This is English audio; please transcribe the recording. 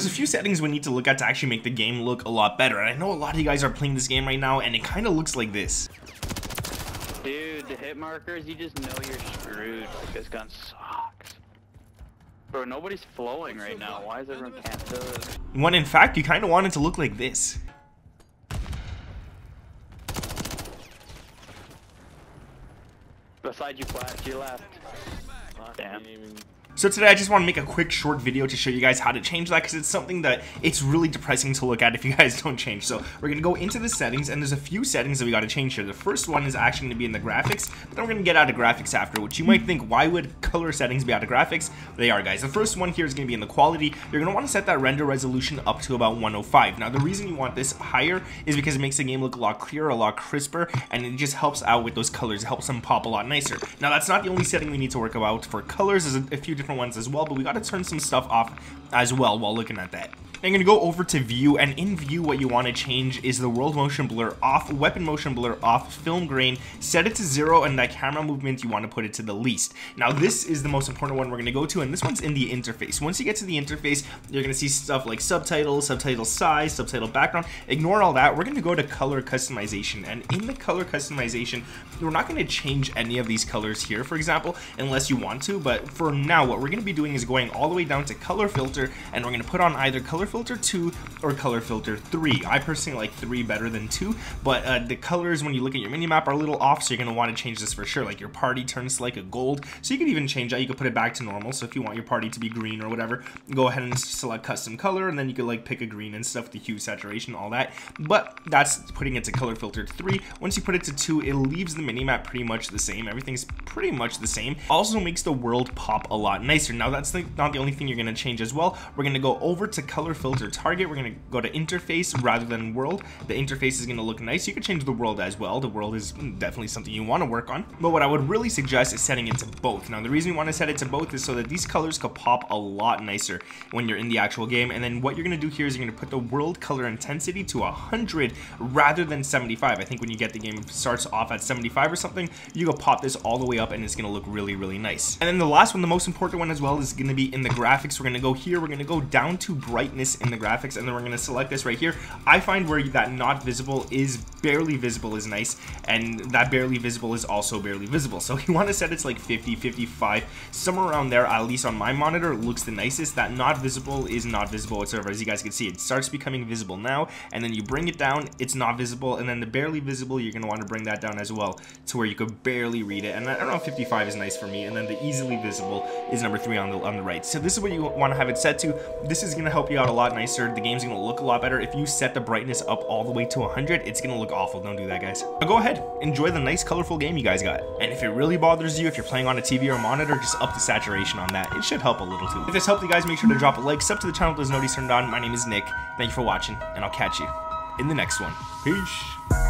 there's a few settings we need to look at to actually make the game look a lot better. And I know a lot of you guys are playing this game right now, and it kind of looks like this. Dude, the hit markers, you just know you're screwed. This gun sucks. Bro, nobody's flowing right now. Why is everyone canceled? When in fact, you kind of want it to look like this. Beside you, Flash, you left. Damn. So today I just want to make a quick short video to show you guys how to change that because it's something that it's really depressing to look at if you guys don't change. So we're going to go into the settings and there's a few settings that we got to change here. The first one is actually going to be in the graphics, but then we're going to get out of graphics after, which you might think, why would color settings be out of graphics? They are, guys. The first one here is going to be in the quality. You're going to want to set that render resolution up to about 105. Now, the reason you want this higher is because it makes the game look a lot clearer, a lot crisper, and it just helps out with those colors. It helps them pop a lot nicer. Now, that's not the only setting we need to work about for colors. There's a, few different ones as well, but we got to turn some stuff off as well while looking at that. I'm to go over to view and in view what you want to change is the world motion blur off, weapon motion blur off, film grain, set it to zero and that camera movement you want to put it to the least. Now this is the most important one we're going to go to and this one's in the interface. Once you get to the interface you're going to see stuff like subtitles, subtitle size, subtitle background. Ignore all that. We're going to go to color customization and in the color customization we're not going to change any of these colors here for example unless you want to but for now what we're going to be doing is going all the way down to color filter and we're going to put on either color filter 2 or color filter 3. I personally like 3 better than 2, but uh, the colors when you look at your minimap are a little off, so you're going to want to change this for sure. Like your party turns to like a gold, so you can even change that. You can put it back to normal, so if you want your party to be green or whatever, go ahead and select custom color, and then you can like pick a green and stuff, the hue, saturation, all that. But that's putting it to color filter 3. Once you put it to 2, it leaves the minimap pretty much the same. Everything's pretty much the same. Also makes the world pop a lot nicer. Now that's not the only thing you're going to change as well. We're going to go over to color filter target, we're going to go to interface rather than world. The interface is going to look nice. You can change the world as well. The world is definitely something you want to work on. But what I would really suggest is setting it to both. Now, the reason you want to set it to both is so that these colors could pop a lot nicer when you're in the actual game. And then what you're going to do here is you're going to put the world color intensity to 100 rather than 75. I think when you get the game starts off at 75 or something, you go pop this all the way up and it's going to look really, really nice. And then the last one, the most important one as well, is going to be in the graphics. We're going to go here. We're going to go down to brightness in the graphics and then we're going to select this right here. I find where that not visible is barely visible is nice and that barely visible is also barely visible. So you want to set it to like 50, 55, somewhere around there, at least on my monitor, looks the nicest. That not visible is not visible whatsoever. As you guys can see, it starts becoming visible now and then you bring it down, it's not visible and then the barely visible, you're going to want to bring that down as well to where you could barely read it. And I don't know, 55 is nice for me and then the easily visible is number three on the, on the right. So this is what you want to have it set to. This is going to help you out a lot nicer. The game's going to look a lot better. If you set the brightness up all the way to 100, it's gonna look awful. Don't do that, guys. But go ahead, enjoy the nice, colorful game you guys got. And if it really bothers you, if you're playing on a TV or monitor, just up the saturation on that. It should help a little too. If this helped you guys, make sure to drop a like, sub to the channel if those notifications turned on. My name is Nick. Thank you for watching, and I'll catch you in the next one. Peace.